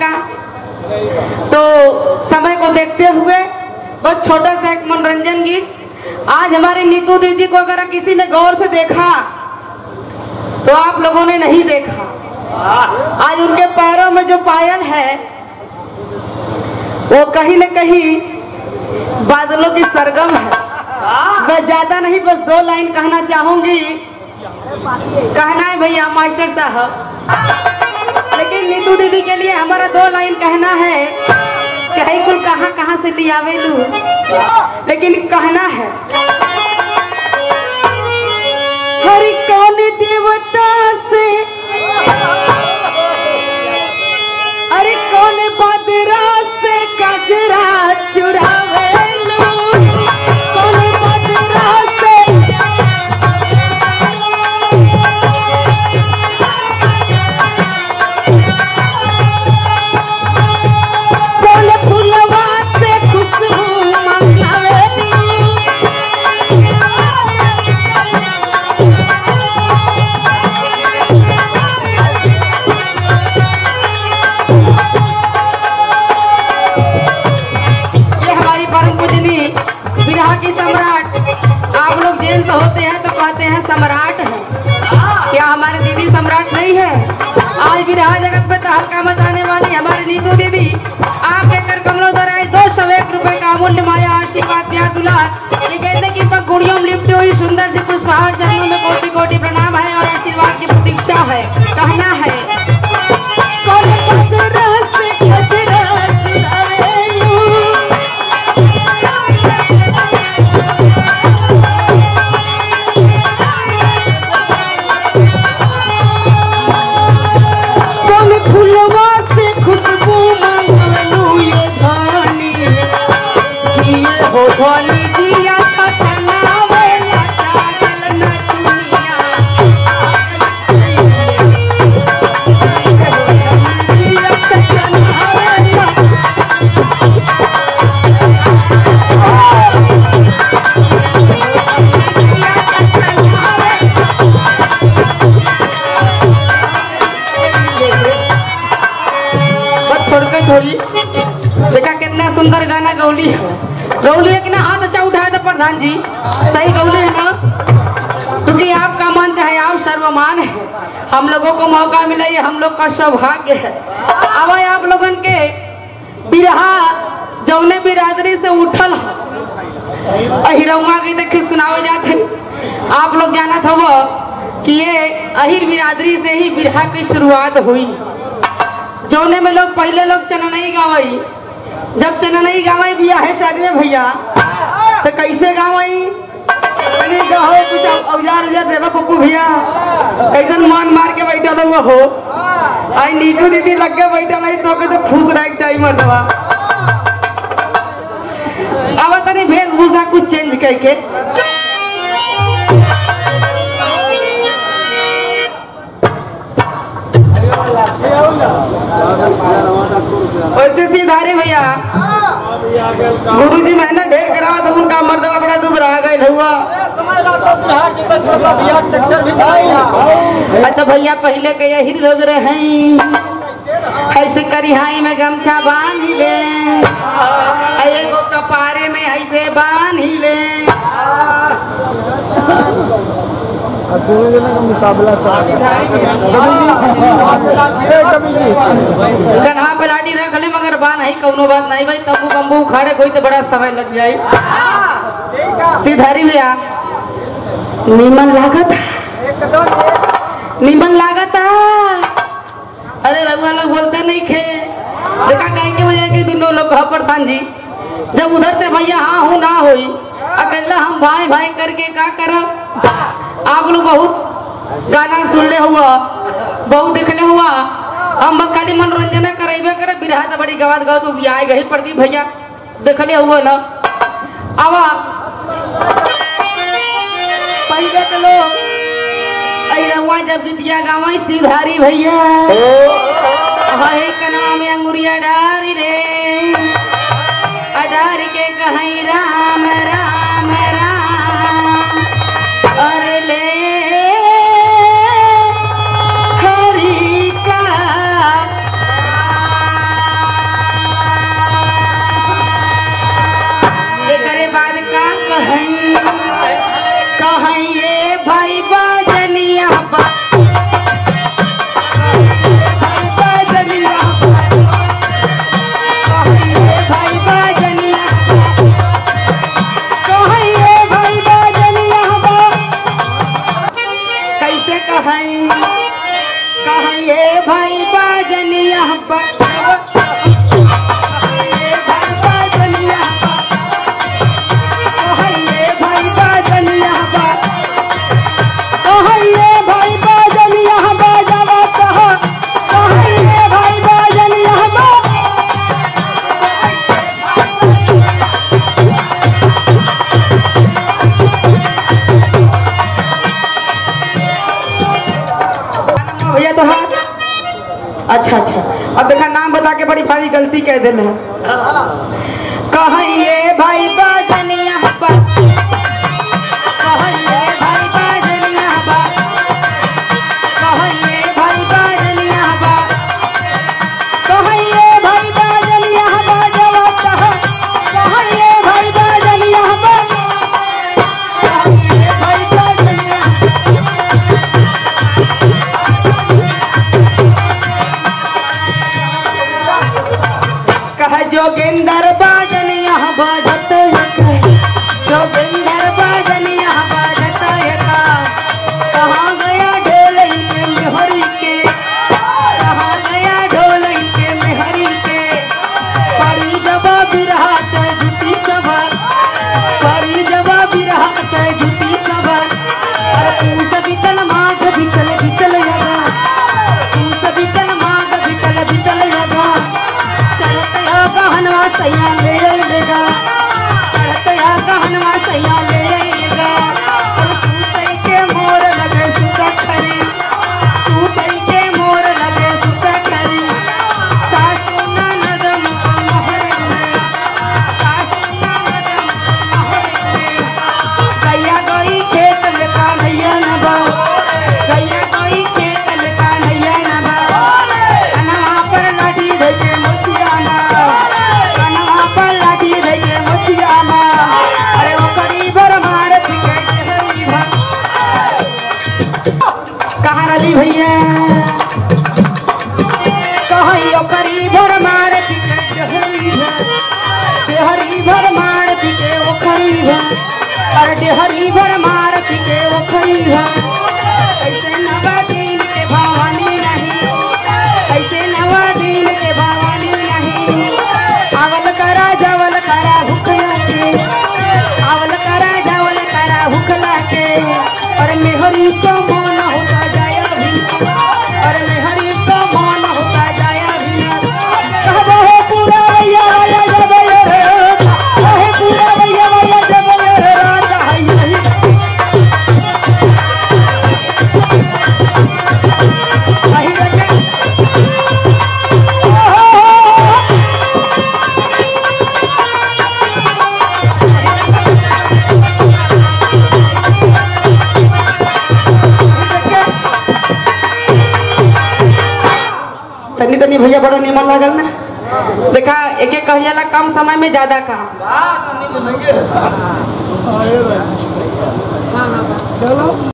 का। तो समय को देखते हुए बस छोटा सा एक मनोरंजन गीत। आज हमारी नीतू दीदी को अगर किसी ने गौर से देखा तो आप लोगों ने नहीं देखा। आज उनके पैरों में जो पायल है, वो कहीं न कहीं बादलों की सरगम है। मैं ज़्यादा नहीं, बस दो लाइन कहना चाहूँगी। कहना है भैया, मास्टर साहब। नीतू दीदी के लिए हमारा दो लाइन कहना है कहीं कुल कहाँ कहाँ से लियावे लू? लेकिन कहना है, हरि कौन देवता से? अरे कौन बदरा से कजरा चुरावे तो कहते हैं, सम्राट। है क्या हमारे दीदी सम्राट नहीं है? आज भी रहा जगत पे तहलका मचाने वाली हमारी नीतू दीदी आपके कर कमलों द्वारा दो सौ एक रुपए का अमूल्य माया आशीर्वाद प्यार दुलार। ये कहते कि में लिपटी हुई सुंदर से पुष्पहार जन्मों में कोटि कोटि प्रणाम है और आशीर्वाद की प्रतीक्षा है। कहना है थोड़ी देखा कितना सुंदर गाना गौली। गौली है कि ना हाथ अच्छा उठाए तो प्रधान जी सही गौली है ना? क्योंकि आपका मन चाहे आप सर्वमान है। हम लोगों को मौका मिला, ये हम लोग का सौभाग्य है। अब आप लोगन के बिरहा, जौने बिरादरी से उठल। अहिरवा के देखे सुनावे जाते आप लोग जाना था वो कि ये अहिर बिरादरी से ही बिरहा की शुरुआत हुई। जौने में लोग, पहले लोग चना नहीं गावई। जब चना नहीं गावई बिया है शादी में भैया। तो कैसे गावई? अरे कहो कुछ औज़ार औज़ार देवा पप्पू भैया। कैसन मान मार के बैठा लोग हो। आई नीतू दीदी लग के बैठा नहीं तो के तो खुश रह चाहिए मर्दवा अब तनी वेशभूषा कुछ चेंज करके वैसे सीधारे भैया। गुरु जी मैंने ढेर करावा तो उनका मर्दवा बड़ा दुबरा गए हुआ। अच्छा भैया, पहले के यही लोग रहे ऐसे करिहाई में गमछा बाँध ले। एगो कपारे में ऐसे बाँध ले। कन्हा पे लाठी रख ले मगर बान है कौनो बात नहीं भाई। तंबू बम्बू उखाड़े कोई तो बड़ा समय लग जाए। सीधारी भैया नीमन लागत नीमन लागत अरे रघुआ लोग बोलते नहीं खे। देखा कहीं के वजह के दोनों लोग कहा प्रधान जी जब उधर से भैया हाँ हूँ ना होई अकेला हम भाई भाई करके का करब? आप लोग बहुत गाना सुनले हुआ, बहुत देखले हुआ। हम बस खाली मनोरंजन करेबे करे बिरहा बड़ी गवाद गवा तो आए गए। प्रदीप भैया देखले हुआ ना। अब पहले तो लोग जब विद्या गावा सिधारी भैया। हरे कनवा में अंगुरिया डारी रे। अडारी के कहीं राम राम अच्छा अच्छा। अब तो देखा नाम बता के बड़ी भारी गलती कह दिल है। करी भैया। कहियो करी भर मार हरी भर। मार के ओखरी भर। अरे हरी भर मार के ओखरी भर। भैया बड़ा निमन लगल ना। देखा एक एक कह जाला कम समय में ज़्यादा काम हाँ, हाँ, हाँ। चलो।